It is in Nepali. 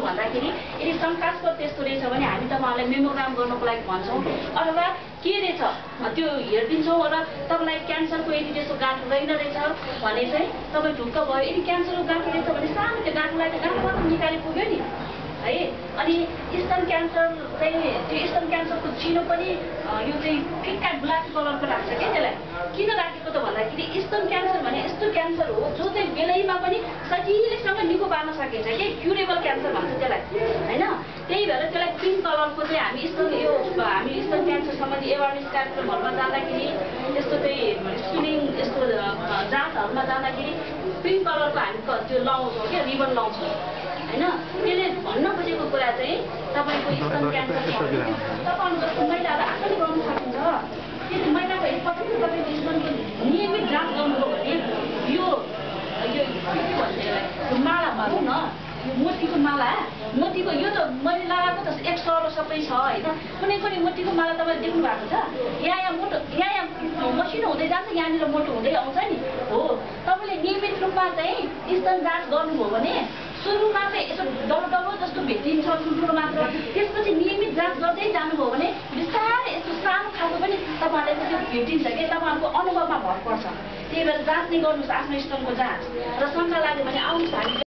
किन भन्दाखेरि यदि शङ्कास्पद त्यस्तो रहेछ भने हामी तपाईँहरूलाई मेमोग्राम गर्नको लागि भन्छौँ। अथवा के रहेछ? त्यो हेरिदिन्छौँ र तपाईँलाई क्यान्सरको यदि त्यस्तो गाँठो रहेन रहेछ भने चाहिँ तपाईँ ढुक्क भयो। यदि क्यान्सरको गाँठो रहेछ भने सानो त्यो गाँठोलाई त गाँठो मात्र निकाले पुग्यो नि। है? अनि स्तन क्यान्सर चाहिँ त्यो स्तन क्यान्सरको चिनो पनि यो चाहिँ फिक्का गुलाबी कलरको राख्छ क्या त्यसलाई? किन राखेको त भन्दाखेरि स्तन क्यान्सर भने यस्तो क्यान्सर हो जो चाहिँ बेलैमा पनि सजिलैसँग निको पार्न सकिन्छ कि? क्युरेबल क्यान्सर भन्छ। हामी स्तन यो हामी स्तन क्यान्सर सम्बन्धी एवारनेस कार्यक्रमहरूमा जाँदाखेरि यस्तो चाहिँ स्क्रिनिङ यस्तो जाँचहरूमा जाँदाखेरि पिङ्क कलरको हामी त्यो लाउँछौँ क्या रिबन लाउँछौँ। होइन? त्यसले भन्न खोजेको कुरा चाहिँ तपाईँको स्तन क्यान्सर तपाईँहरू जस्तो महिलाहरू आफैले गर्नु सकिन्छ। यदि महिलाको एकपट्टि तपाईँको स्तनको नियमित जाँच गर्नुभयो भने यो यो के भन्छ यसलाई माला भनौँ न यो मोतीको माला मोतीको यो त मैले लगाएको त एक सरो सबै छ होइन? कुनै कुनै मोतीको माला तपाईँले देख्नु भएको छ? यहाँ यहाँ मोटो यहाँ यहाँ मसिनो हुँदै जान्छ यहाँनिर मोटो हुँदै आउँछ नि। हो तपाईँले नियमित रूपमा चाहिँ स्तन जाँच गर्नुभयो भने सुरुमा चाहिँ यसो डलो डलो जस्तो भेटिन्छ ठुल्ठुलो मात्र। त्यसपछि नियमित जाँच गर्दै जानुभयो भने बिस्तारै यस्तो सानो खालको पनि तपाईँहरूलाई चाहिँ त्यो भेटिन्छ कि तपाईँहरूको अनुभवमा भर पर्छ। त्यही भएर जाँच नै गर्नुहोस् आफ्नो स्तनको जाँच। र शङ्का लाग्यो भने आउनुहोस् हामी